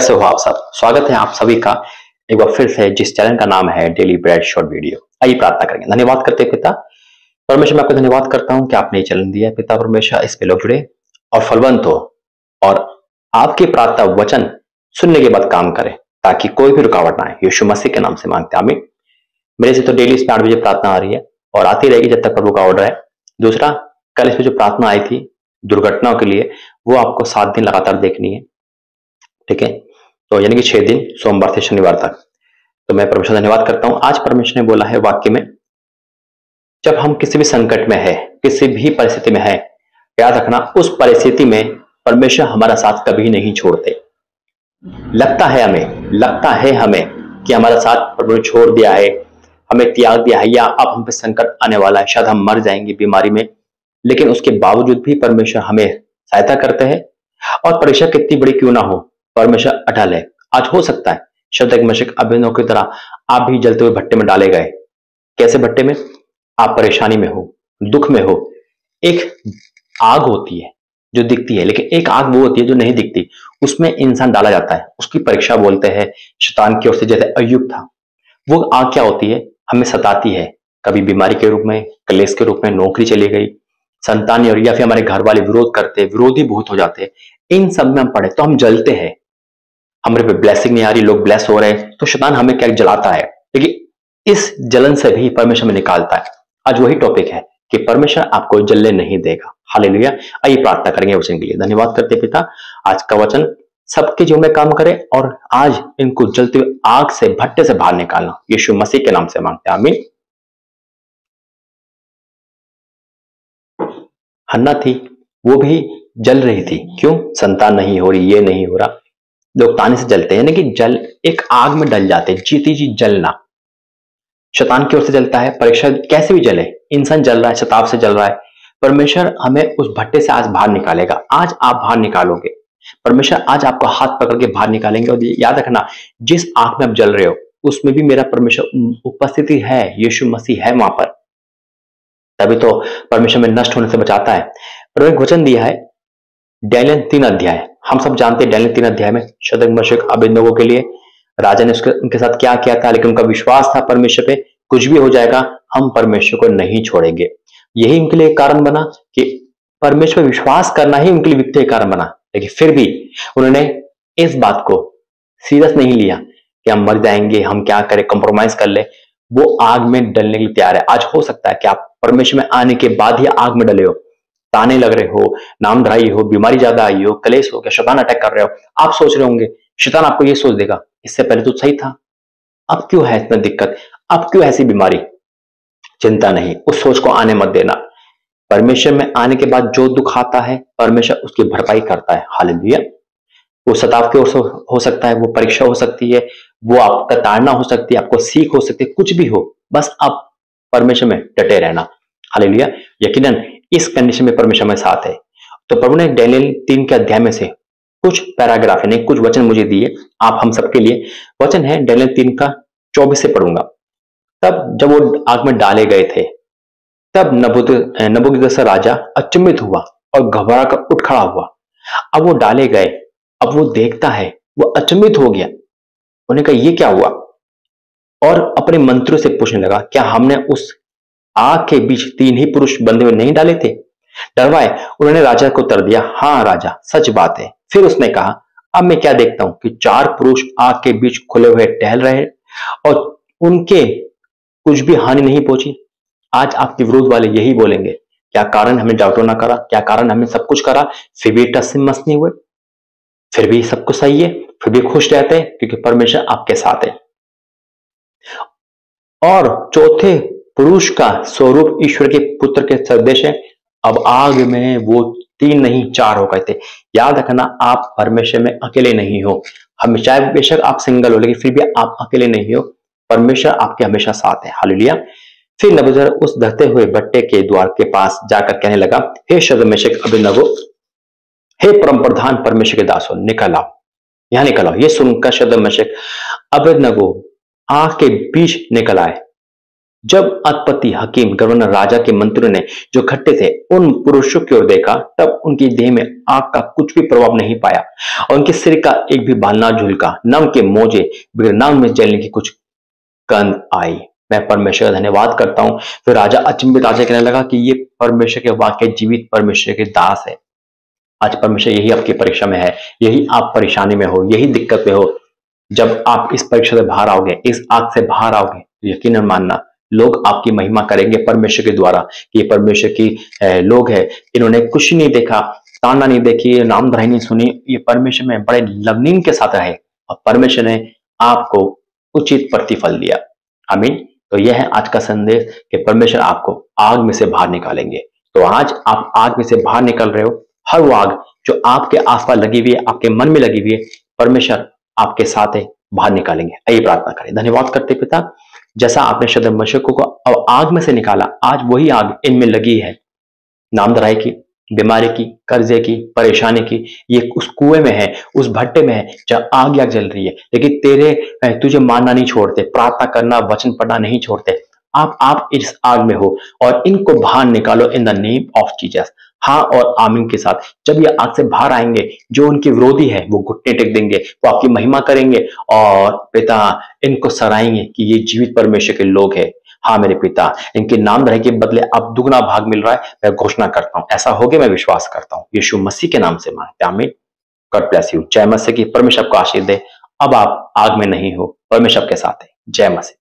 कैसे हो आप सब? स्वागत है आप सभी का। एक बार फिर से जिस चैनल का नाम है डेली ब्रेड शॉर्ट वीडियो आइए प्रार्थना करेंगे। धन्यवाद करते हैं पिता। परमेश्वर, मैं आपको धन्यवाद करता हूँ कि आपने ये चैनल दिया पिता, परमेश्वर, इस पे लोग जुड़े और फलवंत हो और आपकी प्रार्थना वचन सुनने के बाद काम करे ताकि कोई भी रुकावट ना आए। यीशु मसीह के नाम से मांगते हैं। आमीन। मेरे से तो डेली इसमें आठ बजे प्रार्थना आ रही है और आती रहेगी जब तक प्रभु का ऑर्डर है। दूसरा, कल इसमें जो प्रार्थना आई थी दुर्घटनाओं के लिए, वो आपको सात दिन लगातार देखनी है। ठीक है? तो यानी कि छह दिन, सोमवार से शनिवार तक। तो मैं परमेश्वर धन्यवाद करता हूँ। आज परमेश्वर ने बोला है वाक्य में, जब हम किसी भी संकट में है, किसी भी परिस्थिति में है, याद रखना, उस परिस्थिति में परमेश्वर हमारा साथ कभी नहीं छोड़ते। लगता है हमें, लगता है हमें कि हमारा साथ परमेश्वर छोड़ दिया है, हमें त्याग दिया है, या अब हम पे संकट आने वाला है, शायद हम मर जाएँगे बीमारी में। लेकिन उसके बावजूद भी परमेश्वर हमें सहायता करते हैं। और परीक्षा कितनी बड़ी क्यों ना हो, परमेश्वर अटल है आज हो सकता है, शब्द एक मशक अभिनव की तरह आप भी जलते हुए भट्टे में डाले गए। कैसे भट्टे में? आप परेशानी में हो, दुख में हो। एक आग होती है जो दिखती है, लेकिन एक आग वो होती है जो नहीं दिखती। उसमें इंसान डाला जाता है, उसकी परीक्षा बोलते हैं शैतान की ओर से, जैसे अयुग था। वो आग क्या होती है? हमें सताती है। कभी बीमारी के रूप में, कलेश के रूप में नौकरी चली गई। संतान और या फिर हमारे घर वाले विरोध करते, विरोधी बहुत हो जाते। इन सब में हम पढ़े तो हम जलते हैं। हमारे पे ब्लेसिंग नहीं आ रही, लोग ब्लेस हो रहे हैं तो शैतान हमें क्या जलाता है? लेकिन इस जलन से भी परमेश्वर में निकालता है। आज वही टॉपिक है कि परमेश्वर आपको जलने नहीं देगा। हाल लिया आइए प्रार्थना करेंगे वचन के लिए। धन्यवाद करते पिता। आज का वचन, सबके जीवन में काम करे और आज इनको जलते हुए आग से भट्टे से बाहर निकालना। यीशु मसीह के नाम से मांगते हैं। आमीन। हन्ना थी, वो भी जल रही थी। क्यों? संतान नहीं हो रही, ये नहीं हो रहा। लोग ताने से जलते हैं, यानी कि जल एक आग में डल जाते हैं जीती जी जलना। शतान की ओर से जलता है, परीक्षा कैसे भी जले, इंसान जल रहा है शताब से जल रहा है। परमेश्वर हमें उस भट्टे से आज बाहर निकालेगा, आज आप बाहर निकालोगे। परमेश्वर आज आपको हाथ पकड़ के बाहर निकालेंगे, और याद रखना, जिस आग में आप जल रहे हो, उसमें भी मेरा परमेश्वर उपस्थिति है यीशु मसीह है वहाँ पर। तभी तो परमेश्वर में नष्ट होने से बचाता है। पर वचन दिया है डैलियन तीन अध्याय। हम सब जानते हैं डैनियल तीन अध्याय में शतक मशक अभिनवों के लिए। राजा ने उसके, उनके साथ क्या किया था? लेकिन उनका विश्वास था परमेश्वर पे। कुछ भी हो जाएगा, हम परमेश्वर को नहीं छोड़ेंगे। यही उनके लिए कारण बना कि परमेश्वर विश्वास करना ही उनके लिए वित्तीय कारण बना। लेकिन फिर भी उन्होंने इस बात को सीरियस नहीं लिया कि हम मर जाएँगे, हम क्या करें कॉम्प्रोमाइज कर ले। वो आग में डलने के लिए तैयार है। आज हो सकता है कि आप परमेश्वर में आने के बाद ही आग में डले हो। ताने लग रहे हो, नाम धराई हो, बीमारी ज़्यादा आई हो, कलेश हो क्या शैतान अटैक कर रहे हो, आप सोच रहे होंगे, शैतान आपको ये सोच देगा, इससे पहले तो सही था। अब क्यों है इतना दिक्कत? अब क्यों ऐसी बीमारी? चिंता नहीं, उस सोच को आने मत देना। परमेश्वर में आने के बाद जो दुख आता है, परमेश्वर उसकी भरपाई करता है। हाल वो सताव की ओर से हो सकता है, वो परीक्षा हो सकती है, वो आपका ताड़ना हो सकती है, आपको सीख हो सकती है, कुछ भी हो, बस आप परमेश्वर में डटे रहना। हाल यकीनन इस कंडीशन में परमेश्वर में साथ है। तो प्रभु ने डेनियल तीन के अध्याय में से कुछ पैराग्राफ यानी कुछ वचन मुझे दिए, आप हम सबके लिए। वचन है, डेनियल तीन का चौबीस से पढ़ूँगा। तब जब वो आग में डाले गए थे, तब नबुद नबुद राजा अचंबित हुआ और घबरा कर उठ खड़ा हुआ। अब वो डाले गए, अब वो देखता है, वो अचंबित हो गया। उन्हें कहा, ये क्या हुआ? और अपने मंत्रियों से पूछने लगा, क्या हमने उस आग के बीच तीन ही पुरुष बंदे में नहीं डाले थे। डरवाए, उन्होंने राजा को उत्तर दिया हाँ राजा, सच बात है। फिर उसने कहा, अब मैं क्या देखता हूँ कि चार पुरुष आग के बीच खुले हुए टहल रहे और उनके कुछ भी हानि नहीं पहुँची। आज आपके विरोध वाले यही बोलेंगे, क्या कारण हमें डाउटो ना करा? क्या कारण हमें सब कुछ करा? फिर भी टस से मस नहीं हुए। फिर भी सब कुछ सही है, फिर भी खुश रहते हैं, क्योंकि परमेश्वर आपके साथ है। और चौथे पुरुष का स्वरूप ईश्वर के पुत्र के सदृश है। अब आग में वो तीन नहीं, चार हो गए थे। याद रखना, आप परमेश्वर में अकेले नहीं हो। हम चाहे बेशक आप सिंगल हो, लेकिन फिर भी आप अकेले नहीं हो। परमेश्वर आपके हमेशा साथ है। हालेलुया। फिर नबुजर उस धरते हुए बट्टे के द्वार के पास जाकर कहने लगा, हे शदमेशक अभिनवो हे परम प्रधान परमेश्वर के दासो, निकल आओ। यहाँ निकल आओ। ये सुनकर शदमेशक अभिनवो आग के बीच निकल आए। जब अतपति हकीम, गवर्नर, राजा के मंत्रियों ने जो खट्टे थे, उन पुरुषों की ओर देखा, तब उनकी देह में आग का कुछ भी प्रभाव नहीं पाया और उनके सिर का एक भी बाल ना झुलका। न के मोजे न उनमें जलने की कुछ गंध आई। मैं परमेश्वर का धन्यवाद करता हूँ। फिर राजा अचंबित राजा कहने लगा कि ये परमेश्वर के वाक्य जीवित परमेश्वर के दास है। आज परमेश्वर यही आपकी परीक्षा में है, यही आप परेशानी में हो, यही दिक्कत में हो। जब आप इस परीक्षा से बाहर आओगे, इस आग से बाहर आओगे तो यकीन मानना लोग आपकी महिमा करेंगे परमेश्वर के द्वारा, कि परमेश्वर की लोग है। इन्होंने कुछ नहीं देखा ताना नहीं देखी, नाम नहीं सुनी। ये परमेश्वर में बड़े लवनीन के साथ रहे और परमेश्वर ने आपको उचित प्रतिफल दिया। आमीन। तो यह है आज का संदेश कि परमेश्वर आपको आग में से बाहर निकालेंगे। तो आज आप आग में से बाहर निकल रहे हो। हर वो आग जो आपके आसपास लगी हुई है, आपके मन में लगी हुई है, परमेश्वर आपके साथ है, बाहर निकालेंगे। आइए प्रार्थना करें। धन्यवाद करते पिता। जैसा आपने शद मशकों को अब आग में से निकाला, आज वही आग इनमें लगी है। नामदराई की, बीमारी की, कर्जे की, परेशानी की, ये उस कुएँ में है, उस भट्टे में है, जहाँ आग याग जल रही है। लेकिन तेरे तुझे मानना नहीं छोड़ते, प्रार्थना करना, वचन पढ़ना नहीं छोड़ते। आप आप इस आग में हो और इनको बाहर निकालो in the name of Jesus हाँ और आमीन के साथ। जब ये आग से बाहर आएँगे, जो उनके विरोधी है, वो घुटने टेक देंगे, वो आपकी महिमा करेंगे और पिता, इनको सराएँगे कि ये जीवित परमेश्वर के लोग हैं। हाँ मेरे पिता, इनके नाम रहे के बदले अब दुगना भाग मिल रहा है, मैं घोषणा करता हूँ। ऐसा हो गया, मैं विश्वास करता हूँ। यीशु मसीह के नाम से मानते आमीन। गॉड ब्लेस यू जय मसीह की। परमेश्वर को आशीष दे। अब आप आग में नहीं हो। परमेश्वर के साथ है। जय मसीह।